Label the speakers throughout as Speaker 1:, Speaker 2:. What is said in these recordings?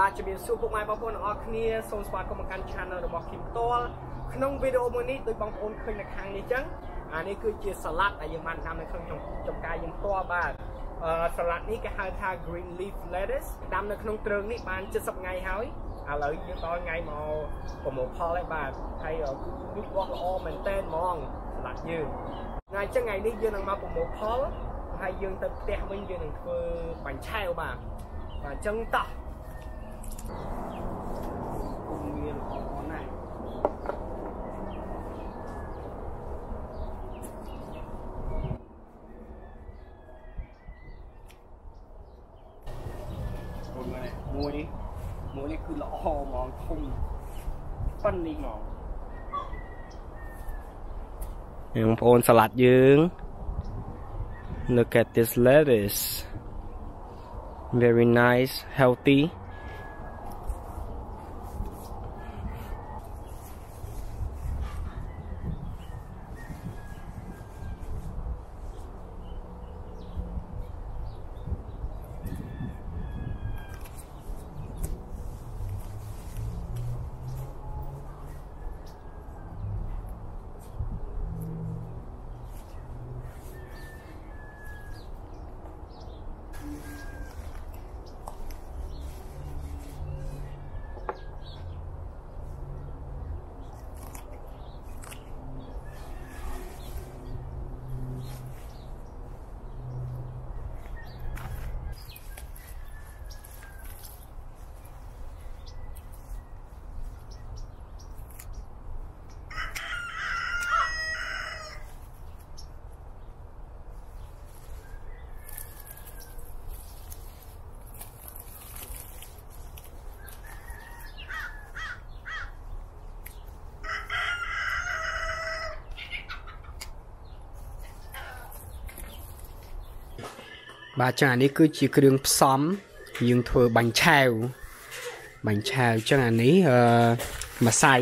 Speaker 1: បាទជំរាបសួរពុកម៉ែបងប្អូនទាំងអស់គ្នាសូមស្វាគមន៍មកកាន់ channel របស់ខ្ញុំផ្ទាល់ក្នុងវីដេអូមួយនេះដោយបងប្អូនឃើញនៅខាងនេះចឹងអានេះគឺជាសាឡាត់ដែលយើងបានដាំនៅក្នុងចំការយើងផ្ទាល់បាទអឺសាឡាត់នេះគេហៅថា green leaf lettuce ដាំនៅក្នុងទ្រើងនេះបាន70ថ្ងៃហើយឥឡូវយើងដល់ថ្ងៃមកប្រមូលផលហើយបាទហើយគឺលូតលាស់ល្អមែនតើហ្មងសាឡាត់យើងថ្ងៃចឹងថ្ងៃនេះយើងនឹងមកប្រមូលផលហើយយើងទៅផ្ទះវិញយើងនឹងធ្វើបាញ់ឆែវបាទបាទអញ្ចឹងតោះគុំ មានល្អណាស់គុំនេះមួយនេះមួយនេះគឺល្អហ្មងធំប៉ុណ្នេះហ្មងបងប្អូនសាឡាត់យើង Look at this lettuce very nice healthy បាទចឹងអានេះគឺជាគ្រឿងផ្សំយើងធ្វើបាញ់ឆាវបាញ់ឆាវចឹងអានេះអឺម្សៅ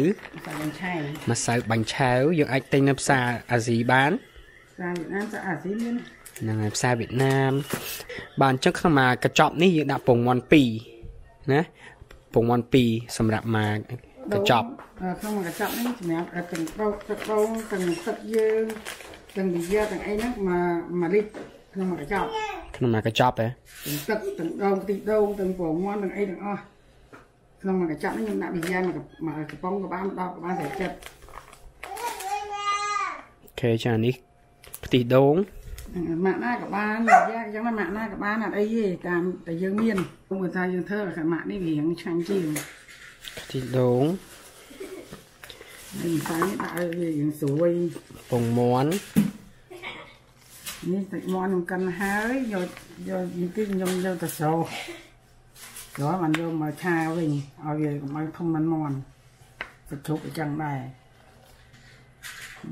Speaker 2: បាញ់ឆាវ
Speaker 1: ម្សៅបាញ់ឆាវយើងអាចទិញនៅផ្សារអាស៊ីបាន
Speaker 2: ផ្សារវៀតណាមផ្សារអាស៊ីមាន
Speaker 1: ហ្នឹងហើយផ្សារវៀតណាមបាទអញ្ចឹងក្នុងមកកញ្ចប់នេះយើងដាក់ពងមាន់2ណាពងមាន់2សម្រាប់មកកញ្ចប់
Speaker 2: ក្នុងកញ្ចប់នេះសម្រាប់ទាំងប្រូទឹកដូងទាំងទឹកយើងទាំងវិយាទាំងអីហ្នឹងមក1លីត្រក្នុងមួយកញ្ចប់
Speaker 1: ក្នុងមួយកញ្ចប់ហ៎
Speaker 2: ទាំងទឹកទាំងដងខ្ទិះដូងទាំងពងមាន់ទាំងអីទាំងអស់ក្នុងមួយកញ្ចប់នេះខ្ញុំដាក់វិញ្ញាណមកកំប៉ុងក៏បាន10ក៏បានតែចិត្ត
Speaker 1: អូខេចានេះខ្ទិះដូង
Speaker 2: ម៉ាក់ណាក៏បានយ៉ាងអញ្ចឹងម៉ាក់ណាក៏បានអត់អីទេតាមតែយើងមានព្រោះថាយើងធ្វើអាម៉ាក់នេះវារៀងឆ្ងាញ់ជាង
Speaker 1: ខ្ទិះដូង
Speaker 2: នេះតែនេះដាក់ឲ្យវារៀងស្រួយ
Speaker 1: ពងមាន់
Speaker 2: នេះសាច់មាន់ខ្ញុំកិនហើយយកយកនេះទីខ្ញុំយកទៅស្រោចូលបានយកមកឆាវិញឲ្យវាកុំឲ្យធំមិនមាន់សាច់ជ្រូកអញ្ចឹងដែរ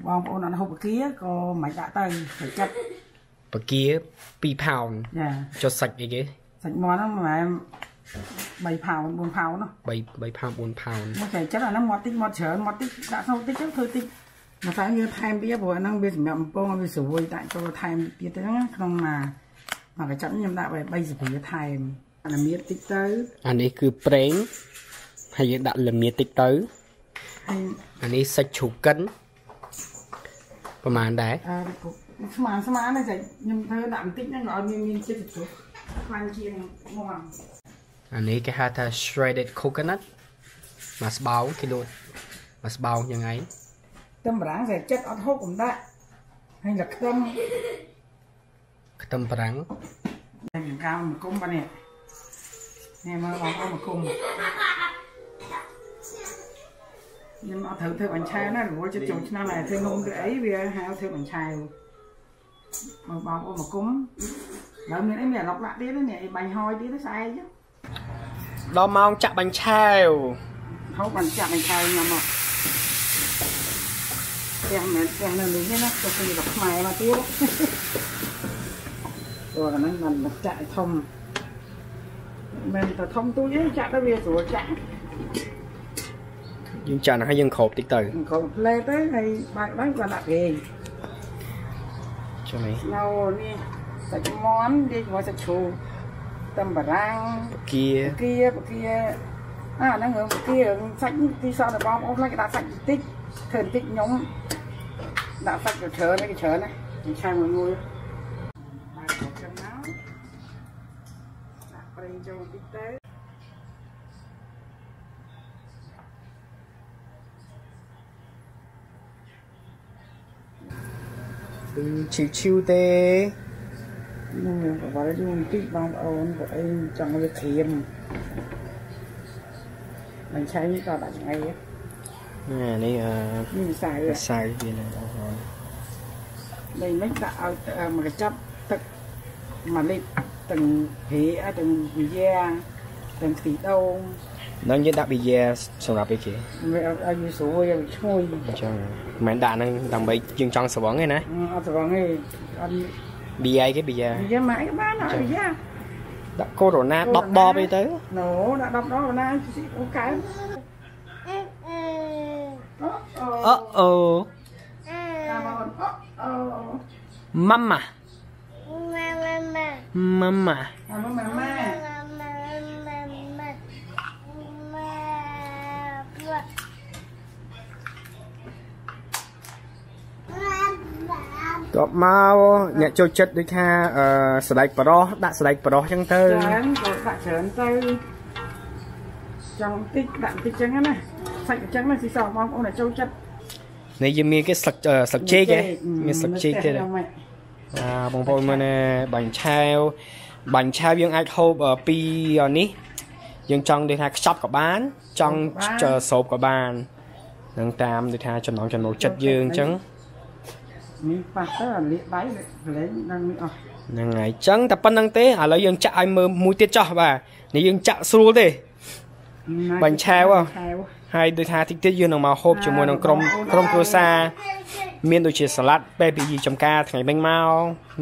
Speaker 2: បងប្អូនអត់ហូបបកាក៏មិនដាក់ទៅទៅចិត្ត
Speaker 1: បកា2ផោនចាចុះសាច់អីគេ
Speaker 2: សាច់មាន់ហ្នឹងប្រហែល3ផោន4ផោនណា
Speaker 1: 3 3ផោន4ផោន
Speaker 2: មកតែចិត្តអាហ្នឹងមកតិចមកច្រើនមកតិចដាក់ក្នុងតិចទៅធ្វើតិច មកតែវាថែមវាព្រោះហ្នឹងវាសម្រាប់អំពងវាស្រួយដាក់ចូលថែមទៀតទៅហ្នឹងក្នុងមកមកកញ្ចប់ខ្ញុំដាក់ໄว้3សភាថែមអាលាមៀតតិចទៅ
Speaker 1: អានេះគឺប្រេងហើយយើងដាក់លាមៀតតិចទៅហើយអានេះសាច់ជ្រូកកិនប្រហែលដែរអឺ
Speaker 2: ស្មានស្មានហ្នឹងចាខ្ញុំធ្វើដាក់បន្តិចហ្នឹងឲ្យមានមានជាតិជ្រូកខ្លាំងជាងមក
Speaker 1: អានេះគេហៅថា shredded coconut មកស្បោគេលូតមកស្បោយ៉ាងហ្នឹង
Speaker 2: ទឹមបារាំងតែចិត្តអត់ហូបកំដាក់ហើយតែខ្ទឹម
Speaker 1: ខ្ទឹមបារាំង
Speaker 2: តែកាមមកគុំបាទនេះនេះមើលបងប្អូនមកគុំខ្ញុំអត់ត្រូវធ្វើបាញ់ឆាវណារវល់ចិត្តចុងឆ្នាំហើយធ្វើនំទៅអីវាហៅធ្វើបាញ់ឆាវមកបងប្អូនមកគុំដល់មានអីមានអាឡុកដាក់ទៀតនេះអីបាញ់ហយទៀតស្អែក
Speaker 1: ដល់ម៉ោងចាក់បាញ់ឆាវ
Speaker 2: ហូបបាញ់ចាក់បាញ់ឆាវខ្ញុំមក ផ្ទះមិនផ្ទះនៅនេះទេណាទៅពីរបស់ខ្មែរមកទៀតព្រោះអាហ្នឹងมันមកចាក់ឲ្យធំមិនទៅធំទូចទេចាក់ទៅវាស្រួលចាក់
Speaker 1: យើងចាក់ហើយយើងគ្របតិចទៅ
Speaker 2: គ្របផ្លែទៅហើយបាច់បាច់គាត់ដាក់ប្រេង
Speaker 1: ចាំនេះ
Speaker 2: នៅនេះសាច់មាន់និយាយជាមួយសាច់ជ្រូក tâm bà rang
Speaker 3: គៀ
Speaker 2: kia bà kia à nó ngưỡng bà kia sách tí sao là bom ôm lấy cái đá sách tích thường tích nhóm đá sách cái chớ này cái chớ này mình sai mọi người Bài đã phát cái chớ đấy cái chớ này. Mình sang
Speaker 3: một ngôi từ chiều chiều tê.
Speaker 2: Nhưng mà phải vào đây kích bằng ồn của em trong việc thiềm mình cháy có đặt ngay á
Speaker 3: à, đây uh, xài xài gì này?
Speaker 2: Nhưng sai rồi
Speaker 3: ខ្សែវាណាបងប្អូន
Speaker 2: đây mấy đã ao ờ, mà cái chấp tức mà lên từng hỉ ở từng vì da từng tỷ đâu
Speaker 3: នឹងយើងដាក់ប៊ីយ៉ាសម្រាប់អីគេ
Speaker 2: về ở ở dưới số về chui
Speaker 3: អញ្ចឹងមិនមែនដាក់នឹងដើម្បីយើងចង់ស្រវឹងទេណា
Speaker 2: ở từ vòng này ăn
Speaker 3: ប៊ីយ៉ាគេប៊ីយ៉ា
Speaker 2: vì da mãi các bạn nói vì da
Speaker 3: ដាក់កូរ៉ូណា10ដបអីទៅ
Speaker 2: nổ đã đập đó mà na chỉ có cái
Speaker 3: អូអូ
Speaker 2: à mà còn ờ
Speaker 3: ម៉ាម៉ា ម៉ាម៉ា
Speaker 2: à mà mà mà
Speaker 3: តបមកអ្នកចូលចិត្តដូចថាអឺស្ដេចបរោះដាក់ស្ដេចបរោះអញ្ចឹងទៅ
Speaker 2: ច្រើនក៏ដាក់ច្រើនទៅចង់តិចដាក់តិចចឹងណាសាច់ចឹងណាស៊ីសបងប្អូនចូលចិត្ត
Speaker 3: នេះយើងមានគេស្លឹកអឺស្លឹកចេកហ៎មានស្លឹកចេកទៀតហ៎អាបងប្អូនមើលណាបាញ់ឆាវបាញ់ឆាវយើងអាចហូបអឺពីនេះយើងចង់ដូចថាខ្ចប់ក៏បាន ចង់ចើសោបក៏បាននឹងតាមដូចថាចំណងចំណូលចិត្តយើងអញ្ចឹង
Speaker 2: មានប៉ះទៅអាលាកដៃលេងដល់នេះអស់
Speaker 3: ហ្នឹងហើយអញ្ចឹងតែប៉ុណ្្នឹងទេឥឡូវយើងចាក់ឲ្យមើលមួយទៀតចោះបាទនេះយើងចាក់ស្រួលទេបាញ់ឆាវហ៎
Speaker 2: ឆាវ
Speaker 3: ហើយដូចថាតិចទៀតយើងនឹងមកហូបជាមួយនឹងក្រុមក្រុមគ្រួសារមានដូចជាសាឡាត់ពេលពីចំការថ្ងៃមិញមក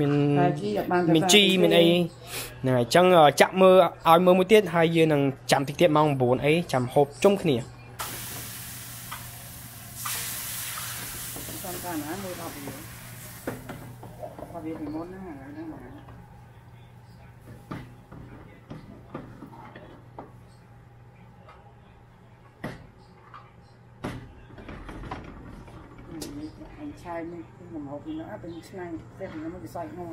Speaker 3: មាន
Speaker 2: តែជីអត់បានទៅ
Speaker 3: មានជីមានអីហ្នឹងហើយអញ្ចឹងចាក់មើលឲ្យមើលមួយទៀតហើយយើងនឹងចាំតិចទៀតម៉ោង9អីចាំហូបជុំគ្នា
Speaker 2: សំតាណាមួយដល់វាបើវាពីមុនហ្នឹងហ្នឹងមកអញ ឆាយនេះខ្ញុំមកពីនោះទៅឆ្ងាញ់តែខ្ញុំមិនវិស័យនោះ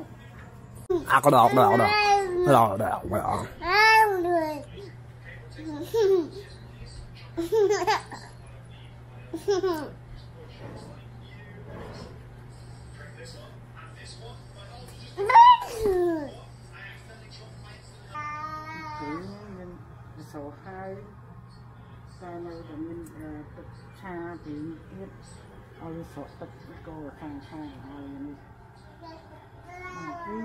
Speaker 3: អាក៏ដល់ដល់ដល់ដល់ដល់ដល់
Speaker 2: អាលឿនមានសោហើយតែនៅតែមានទឹកឆាពីទៀត ឲ្យវាស្រក់ទឹកកោខាងខាងហើយនេះគឺ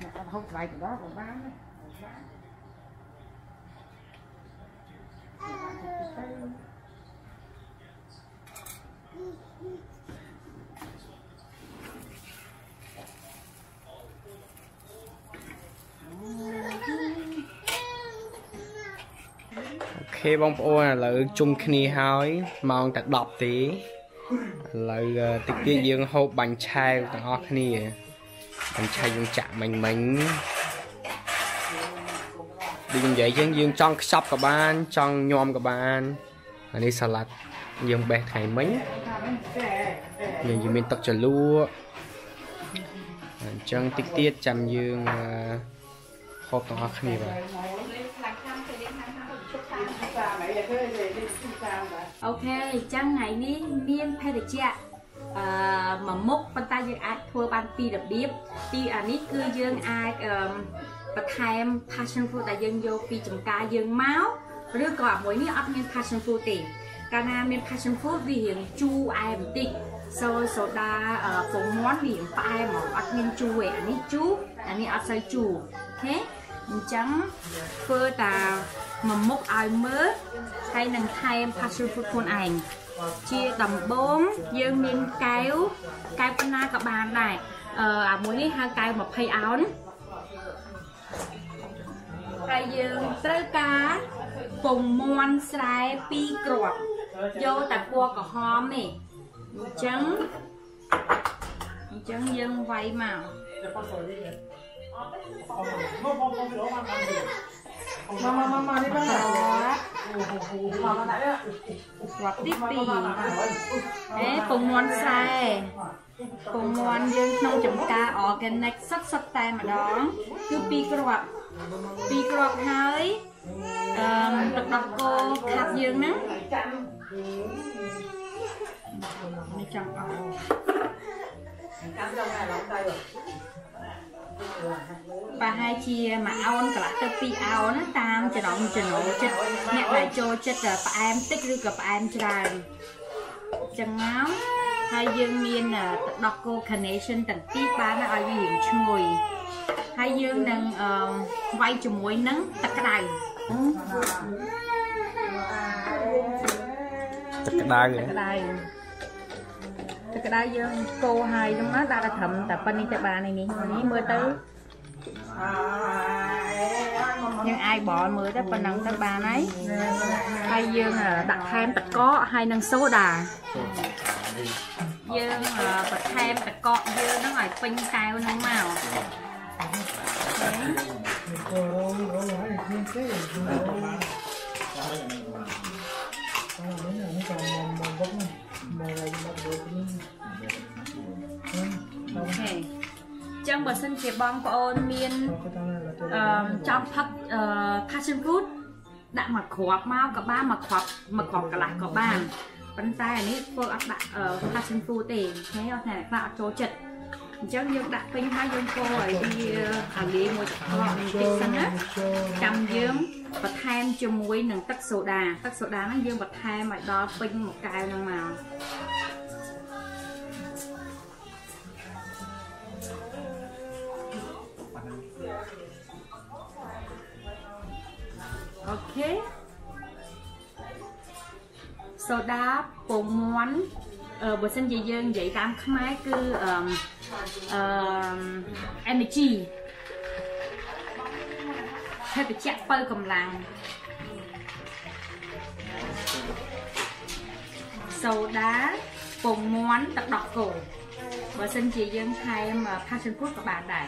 Speaker 2: អ្នកអត់ហូបថ្លៃក៏ដល់ក៏បានដែរ
Speaker 3: ខេបងប្អូនឥឡូវជុំគ្នាហើយម៉ោងតែ10ទេឥឡូវតិចទៀតយើងហូបបាញ់ឆែវទាំងអស់គ្នាបាញ់ឆែវយើងចាក់មិញមិញដូចនិយាយយើងយើងចង់ខ្ចប់ក៏បាន ចង់ញោមក៏បានអានេះសាឡាត់យើងបេះថ្ងៃមិញយើងយើងមានទឹកជ្រលក់អញ្ចឹងតិចទៀតចាំយើងអឺហូបទាំងអស់គ្នាបាទ
Speaker 4: អូខេអញ្ចឹងថ្ងៃនេះមានភេសជ្ជៈអឺមួយមុខប៉ុន្តែយើងអាចធ្វើបានពីររបៀបទីអានេះគឺយើងអាចអឺបន្ថែម passion fruit ដែលយើងយកពីចំការយើងមកឬក៏អាមួយនេះអត់មាន passion fruit ទេកាលណាមាន passion fruit វារៀងជូរអែមបន្តិចសូសូដាពងមាន់វារៀងផ្អែមហ្មងអត់មានជូរទេអានេះជូរអានេះអត់សូវជូរអូខេអញ្ចឹងធ្វើតា មួយមុខឲ្យមើលហើយនឹងថែម passion fruit ខ្លួនឯងជាដំបូងយើងមានកែវកែវប៉ុណ្ណាក៏បានដែរអឺអាមួយនេះហៅកែវ20អោនហើយយើងត្រូវការពងមាន់ស្រែ2គ្រាប់យកតែពណ៌ក្រហមនេះអញ្ចឹងអញ្ចឹងយើងវាយមក
Speaker 2: មកមកមកនេះបង
Speaker 4: ក្របក្របទី2អេពងមាន់ស្រែពងមាន់យើងក្នុងចំការ organic សុទ្ធសុទ្ធតែម្ដងគឺ2គ្រាប់2គ្រាប់ហើយអឺទឹកដោះគោខាត់យើងហ្នឹងនេះចង់អស់ ប្រហែលជាមួយអោនកន្លះទៅ2អោនណាតាមចំណង់ចំណូលចិត្តអ្នកដែលចូលចិត្តផ្អែមតិចឬក៏ផ្អែមច្រើនចឹងមកហើយយើងមានទឹកដោះគោ carnation ទាំងពីរបានឲ្យវារៀងឈ្ងុយហើយយើងនឹងអឺវាយជាមួយនឹងទឹកក្តៅ
Speaker 3: ទឹកក្តៅ
Speaker 4: ទឹកក្តៅ ទឹកក្តៅយើងកូរហើយហ្នឹងណាដាក់តែត្រឹមតែប៉ុណ្្នេះទៅបានឯនេះនេះមើលទៅយើងអាយបលមើលទៅប៉ុណ្ណឹងទៅបានហើយហើយយើងដាក់ថែមទឹកកកហើយនឹងសូដាយើងបន្ថែមទឹកកកយើងហ្នឹងឲ្យពេញកែវហ្នឹងមកអូ ងបើសិនជាបងប្អូនមានអឺចង់ផឹកអឺ passion fruit ដាក់មកគ្រាប់មកក៏បានមកគ្រាប់មកគ្រាប់កន្លះក៏បានប៉ុន្តែអានេះធ្វើអត់ដាក់អឺ passion fruit ទេអូខេអត់តែខ្លះអត់ចូលចិត្តអញ្ចឹងយើងដាក់ពេញហើយយើងកូរឲ្យវាអាលាយមួយទឹកកកបន្តិចសិនណាចាំយើងបន្ថែមជាមួយនឹងទឹកសូដាទឹកសូដាហ្នឹងយើងបន្ថែមឲ្យដល់ពេញមួយកែវហ្នឹងមក សូដាពងមាន់អឺបើសិនជាយើងនិយាយតាមខ្មែរគឺអឺអឺ energy ភេទជ្ជៈបើកម្លាំងសូដាពងមាន់ទឹកដោះគោបើសិនជាយើងថែម passion fruit ក៏បានដែរ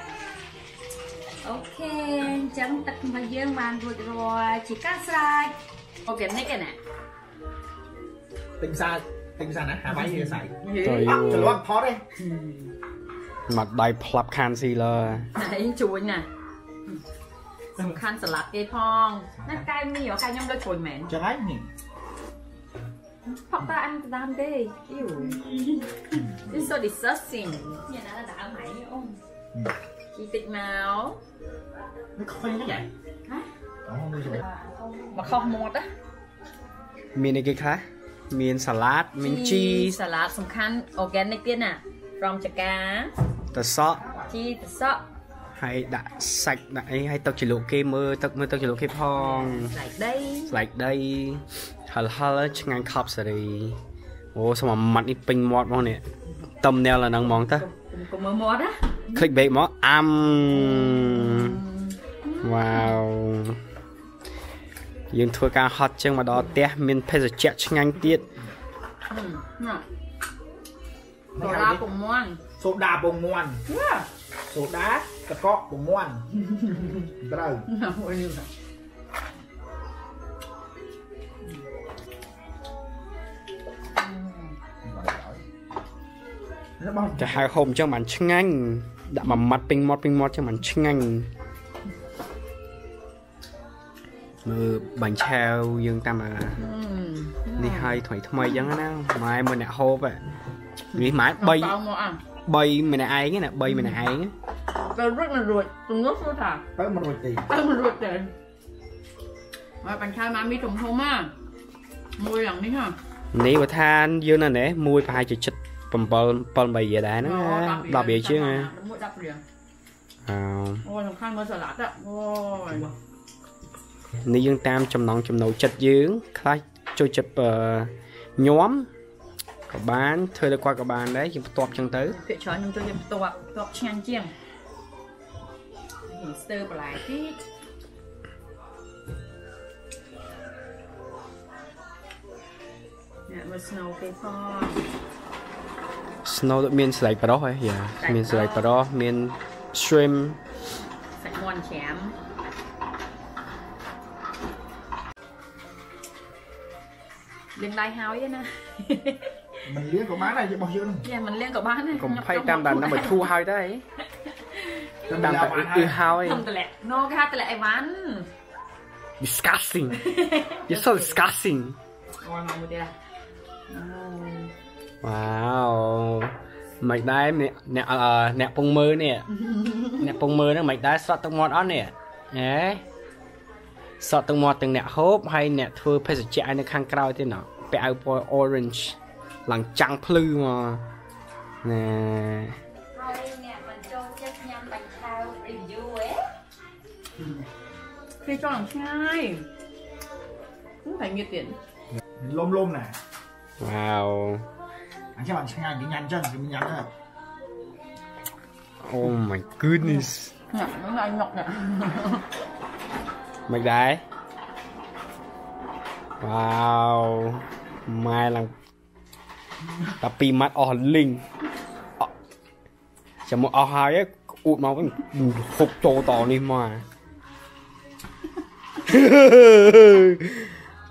Speaker 4: អូខេអញ្ចឹងទឹករបស់យើងបានរួចរាល់ជាការស្រេច organic ឯណា
Speaker 1: ទិញផ្សារទិញផ្សារណាហាវ៉ៃវាស្អី
Speaker 3: ទៅយូ
Speaker 1: ច្រឡំថតទេ
Speaker 3: មកដៃផ្លាប់ខានស៊ីលើ
Speaker 4: ឯងជួយណាសំខាន់សាឡាត់គេផងណាកែវនេះកែវខ្ញុំលើជួយមែន
Speaker 1: ចឹងហើយនេះ
Speaker 4: ផកតាអញទៅតាមទេយូ This so disgusting ញ៉ាំណាដាក់ឲ្យម៉ៃអូនជីតិចមក
Speaker 1: មិនខ្វែងទេហ៎
Speaker 4: ហ៎
Speaker 1: អូមួយជួយ
Speaker 4: មកខុសមាត់ណា
Speaker 3: មានអីគេខ្លះ មានសាឡាតមានជី
Speaker 4: សាឡាតសំខាន់ organic ទៀតណាព្រមចកា
Speaker 3: តសក់
Speaker 4: ជីតសក់
Speaker 3: ហើយដាក់សាច់ដាក់អីហើយទឹកជ្រលក់គេមើលទឹកមើលទឹកជ្រលក់គេផង
Speaker 4: ស្លែកដី
Speaker 3: ស្លែកដីហលហលឆ្ងាញ់ខប់សេរីអូសមម៉ាត់នេះពេញមាត់ហ្មងនេះតំណែលអាហ្នឹងហ្មងតើ
Speaker 4: កុំមើលមាត់ណា
Speaker 3: click back មកអាំវ៉ាវ យើងធ្វើការហត់ចឹងមកដល់ផ្ទះមានភេសជ្ជៈឆ្ងាញ់ទៀត
Speaker 4: ណាតឡាពងមាន់
Speaker 1: សូដាពងមាន់សូដាតកកពងមាន់ត្រូវ
Speaker 4: អូយនេះ
Speaker 1: បង
Speaker 3: តែហៅហូបអញ្ចឹងបានឆ្ងាញ់ដាក់មួយម៉ាត់ពេញមាត់ពេញមាត់ចឹងបានឆ្ងាញ់ មើលបាញ់ឆាវយើងតាមអានេះហើយថ្មីថ្មីចឹងណាម៉ែមួយអ្នកហូបហ៎នេះម៉ែ
Speaker 4: បី
Speaker 3: 3
Speaker 4: មកអា
Speaker 3: 3ម្នាក់ឯងណា3ម្នាក់ឯង
Speaker 4: ទៅរួចមិនរួចទំនួលશુંថា
Speaker 1: ទៅមិនរួចទេ
Speaker 4: ទៅមិនរួចទេមកបាញ់ឆៅមកមានទំហំហ่ะមួយយ៉ាងនេះហ่ะ
Speaker 3: នេះបើថាយើងនៅនេះមួយប្រហែលជាចិត្ត7 7 8រៀលដែរហ្នឹង10រៀលជាងណា
Speaker 4: មួយ10រៀល
Speaker 3: អើ
Speaker 4: អូសំខាន់មើលសាឡាត់អូយ
Speaker 3: នេះយើងតាមចំណង់ចំណូលចិត្តយើងខ្លះចូលចិត្តអឺញោមក៏បានធ្វើទៅគាត់ក៏បានដែរយើងបន្ទាប់ចឹងទៅ
Speaker 4: ពាក្យច្រើនខ្ញុំចូលចិត្តផ្ទាប់ផ្ទាប់ឆ្ងាញ់ជាងនេះស្ទើរបន្លែតិចអ្នកមើល snow គេផង
Speaker 3: Snow ដូចមានស្លែកប្រុសហ៎យ៉ាមានស្លែកប្រុសមាន shrimp
Speaker 4: ន់ច្រាម លាងដៃហើយណា
Speaker 5: mình liếc của má này chứ bao nhiêu
Speaker 4: យ៉ាមិនលាងក៏បានដែរ
Speaker 3: កុំភ័យតាមដានដើម្បីធូរហើយដែរ
Speaker 5: Tâm
Speaker 3: តាម
Speaker 5: đào
Speaker 3: តែ
Speaker 5: bạn
Speaker 3: អ៊ឺ
Speaker 5: hai
Speaker 3: ហើយ
Speaker 4: ខ្ញុំតម្លាក់ណូគេហៅតម្លាក់អីវ៉ាន់
Speaker 3: disgusting you're so disgusting
Speaker 4: អូនមកមួយទៀត
Speaker 3: wow មិនដែរអ្នកអ្នកអឺអ្នកពងមើលនេះអ្នកពងមើលហ្នឹងមិនដែរស្រក់ទឹកមាត់អស់នេះហេ ស្រក់ទឹកមាត់ទាំងអ្នកហូបហើយអ្នកធ្វើភេសជ្ជៈឲ្យនៅខាងក្រោយទៀតណោះពាក់អាវពណ៌ orange ឡើងចាំងភ្លឺមកណែ
Speaker 4: ហើយអ្នកមិនចូលចិត្តញ៉ាំបាញ់ឆៅ review ហ៎គេចង់ឆ្ងាយតែងៀតទៀត
Speaker 5: lôm lôm nè
Speaker 3: wow
Speaker 5: anh cho bạn ngay cái nhăn chân cái nhăn nữa
Speaker 3: oh my goodness
Speaker 4: ញ៉ាំនឹងឲ្យងក់នេះ
Speaker 3: មិនដែរវ៉ាវម៉ែឡើងតែពីរម៉ាត់អស់លីងអចាំមកអស់ហើយអ៊ូតមកវិញហុកចូលតនេះមក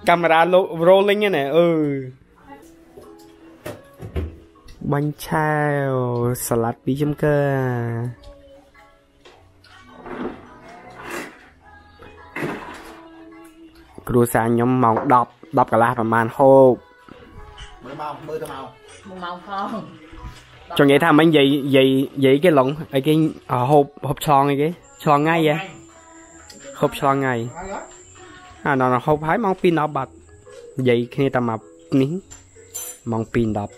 Speaker 3: កាមេរ៉ា rolling ហ្នឹងណាអឺបាញ់ឆាវសាឡាត់ពីចំកើ គ្រួសារខ្ញុំម៉ោង10 10កន្លះប្រហែលហូប
Speaker 5: mới mau mơ tao mau
Speaker 4: មួយម៉ោងផង
Speaker 3: ចង់និយាយថាមិញនិយាយនិយាយនិយាយគេឡងអីគេហូបហូបឆ្លងអីគេឆ្លងថ្ងៃហ៎ហូបឆ្លងថ្ងៃ
Speaker 5: Ai đó
Speaker 3: អាណហូបហើយម៉ោង2:10បាត់និយាយគ្នាតែមកនេះម៉ោង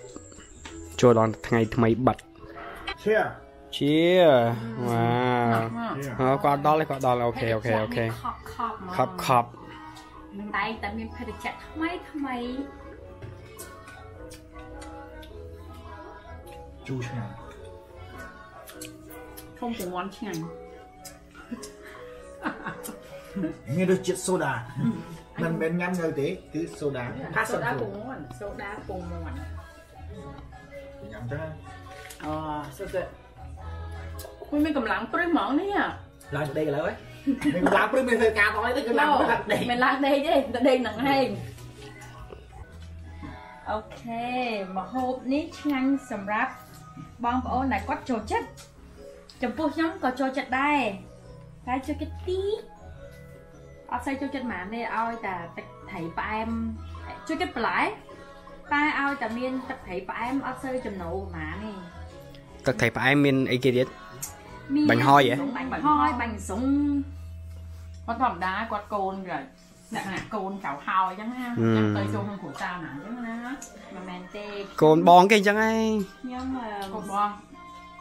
Speaker 3: 2:10ចូលដល់ថ្ងៃថ្មីបាត់
Speaker 5: Cheer
Speaker 3: ជាវ៉ាវអើគាត់ដល់ហើយគាត់ដល់ហើយអូខេអូខេអូខេ
Speaker 4: ខប់ខប់មក
Speaker 3: ខប់ខប់
Speaker 4: នឹងតែតែមានភេទជ្ជៈថ្មីថ្មី
Speaker 5: Chu nhăn
Speaker 4: ធំជាងន់ឆ្ងាញ់
Speaker 5: nghe được chiết soda mình bên nhăn người thế cứ soda
Speaker 4: សូ
Speaker 5: passion
Speaker 4: ដាព
Speaker 5: fruit
Speaker 4: ងមាន់សូដាពងមាន់
Speaker 5: nhăn cho
Speaker 4: អូសូដាមួយមានកម្លាំងព្រឹសហ្មងនេះ
Speaker 1: ឡើងដេកឥឡូវហ៎
Speaker 5: នេះឡើងព្រឹកមានធ្វើការ
Speaker 4: ប
Speaker 5: ងនេះគឺឡើងព្រឹ
Speaker 4: កដេកមិនឡើងដេកទេដេកនឹងហែងអូខេមហូបនេះឆ្ងាញ់សម្រាប់បងប្អូនដែលគាត់ចូលចិត្តចំពោះខ្ញុំក៏ចូលចិត្តដែរតែចូលចិត្តទីអត់ស្អីចូលចិត្តហ្មងទេឲ្យតែទឹកត្រីផ្អែមចូលចិត្តបន្លែតែឲ្យតែមានទឹកត្រីផ្អែមអត់ស្អីចំណូលហ្មងទេ
Speaker 3: ទឹកត្រីផ្អែមមានអីគេទៀត
Speaker 4: មាន
Speaker 3: បាញ់ហយហ៎
Speaker 4: បាញ់ហយបាញ់សុងគាត់ធម្មតាគាត់កូនគាត់ដាក់ណាកូនចៅហោអញ្ចឹងណាចាំទៅចូលក្នុងគ្រួសារណាអញ្ចឹងណាមិនមែនទេ
Speaker 3: កូនបងគេអញ្ចឹងឯង
Speaker 4: ខ្ញុំ
Speaker 6: កូនបង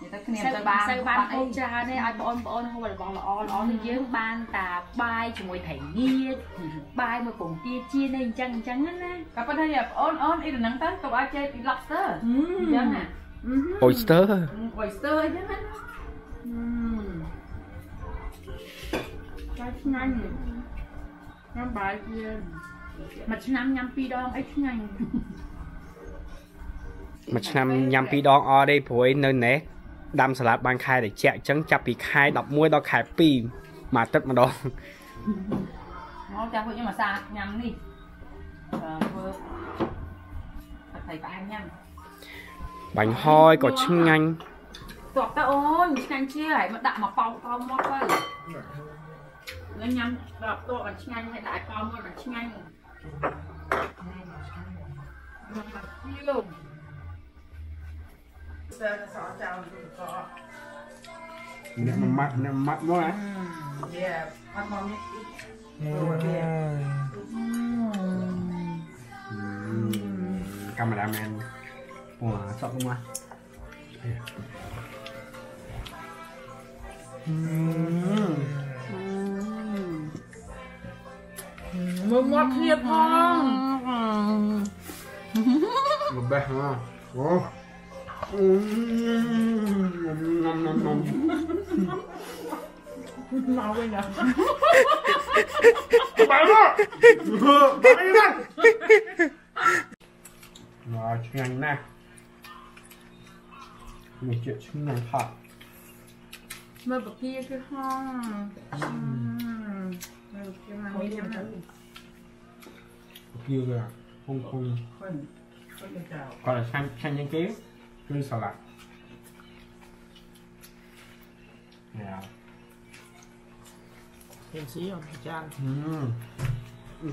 Speaker 6: និយាយទៅគ្នា
Speaker 4: ទៅ
Speaker 6: ទៅ
Speaker 4: បា
Speaker 6: បានន
Speaker 4: ទៅបាន
Speaker 6: អី
Speaker 4: ហូបច្រើនទេឲ្យបងប្អូនហូបរបស់ល្អល្អនេះយើងបានតាបាយជាមួយត្រីងៀតបាយមួយពងទាចៀនអីអញ្ចឹងអញ្ចឹងណា
Speaker 6: ក៏ប៉ុន្តែយ៉ាប្អូនអូនអីទៅហ្នឹងទៅក៏អាចចេះពី lobster
Speaker 4: អញ្អ
Speaker 6: ញ្ចឹងណា
Speaker 3: oyster
Speaker 6: oyster អញ្ចឹងណា
Speaker 4: ឆ្ងាញ់ញ៉ាំបាយជាមួយឆ្នាំញ៉ាំពីរដងអីឆ្ងាញ់
Speaker 3: មួយឆ្នាំញ៉ាំពីរដងអត់ទេព្រោះឯនៅណេះដាំសាឡាត់បានខែត្រជាក់អញ្ចឹងចាប់ពីខែ11ដល់ខែ2មួយអាទិត្យម្ដង
Speaker 6: មកចាំពួកខ្ញុំអាសាញ៉ាំនេះអឺធ្វើទឹកត្រីផ្អែមញ៉ាំ
Speaker 3: បាញ់ហយក៏ឆ្ងាញ់
Speaker 6: ទប់ទៅអូនឆ្ងាញ់ជាហើយមកដាក់មកប៉ោប៉ោមកទៅ
Speaker 4: ញ៉ាំដល់តអត់ឆ្ងាញ់ហើយដាក់កោមកអត់ឆ្ងាញ់ញ៉ាំបាក់យូ
Speaker 3: អ្នកមួយម៉ាត់អ្នកមួយម៉ាត់មកហ៎
Speaker 2: Yeah, bắt mong nhé.
Speaker 3: កាមេរ៉ាមែនអូសក់មក
Speaker 4: មើលមាត់គ្នាផង
Speaker 3: ល្បេះមកអូនំនំនំ
Speaker 4: មកវិញដល់
Speaker 5: bạn đó bạn đi bạn
Speaker 3: មកឆ្ងាញ់ណាស់នេះជាឆ្ងាញ់ផាត់
Speaker 4: មើលបកាគឺហងមើលបកាមក
Speaker 2: ខុស
Speaker 4: ញ៉ាំ
Speaker 2: ទៅ
Speaker 3: kia kìa không không
Speaker 2: ខុសខុ សទៅចោល
Speaker 3: còn là xanh xanh nhân kế cứ sao lại nè
Speaker 1: មានស៊ីអត់ចាន
Speaker 3: ừ.